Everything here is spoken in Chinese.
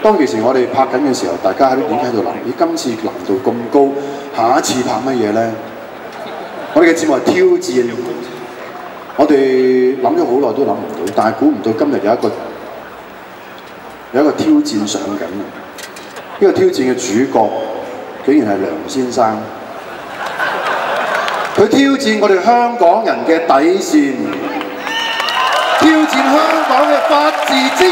当其时我哋拍紧嘅时候，大家喺啲点解喺度谂？咦，今次难度咁高，下一次拍乜嘢咧？我哋嘅节目系挑战，我哋谂咗好耐都谂唔到，但系估唔到今日有一个有一个挑战上紧啊！呢个挑战嘅主角竟然系梁先生，佢挑战我哋香港人嘅底线，挑战香港嘅法治精